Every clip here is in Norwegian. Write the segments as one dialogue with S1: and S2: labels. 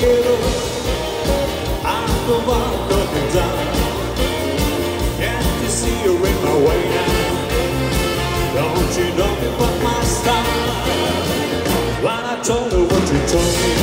S1: I'm the one looking Can't you see you're in my way now? Don't you know me but my style When I told her what you told me?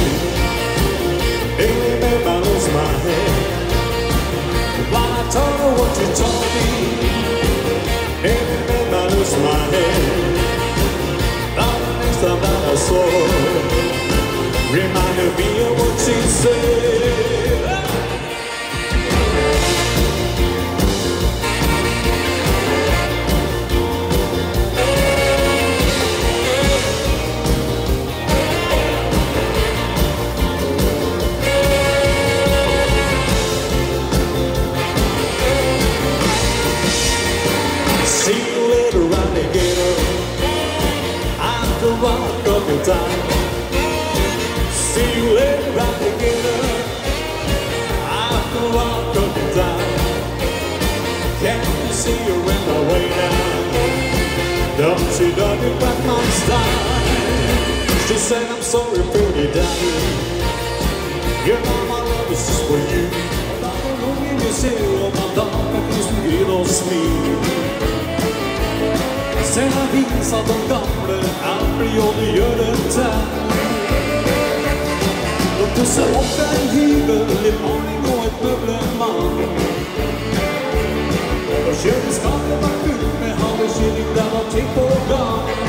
S1: You got my style? She said, I'm sorry, pretty daddy. You know my love is just for you. Noen ganger ser du om man damer kryssen gryn og smil. Se meg vise at de gamle aldri og det gjør det. De pusser opp en hybel, i maling og et møblemann. Og kjøleskapet var fullt med havrekylling, der var ting på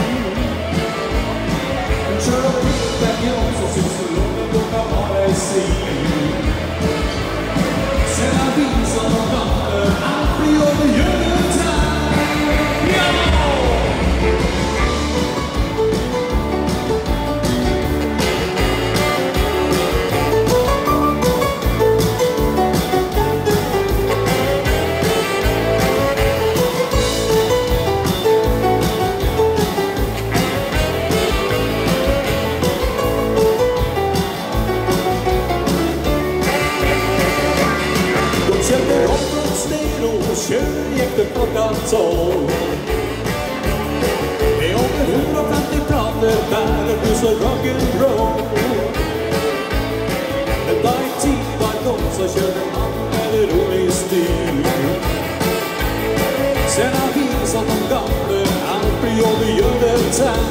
S1: tolv. Med over 150 planer, bærer blues og rock'n'roll. Men da en tid var kom, så kjørte han med det rolig stil. Sen har vist at de gamle alltid jobber gjør det til.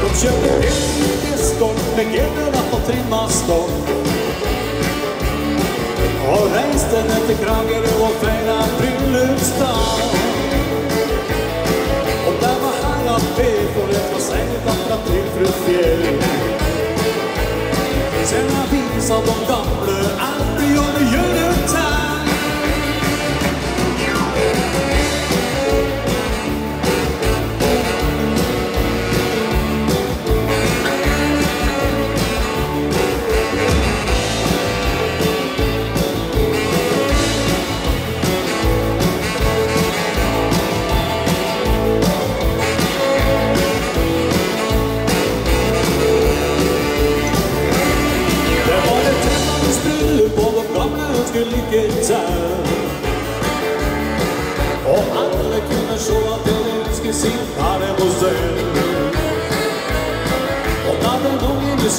S1: De kjørte inn i eskort med gevene på trimma stånd. Og reiste ned til Kragerø og feira for rett og slett dattera til fru Fjell. Sen har visa de gamle alltid om det gjør. Det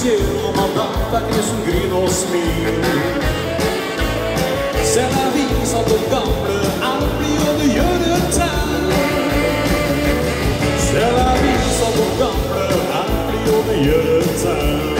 S1: gjennom av datterne som gryn og smil. Selv er vis at de gamle alt blir gjør gjøret tær. Selv er vis at de gamle alt blir gjør gjøret tær.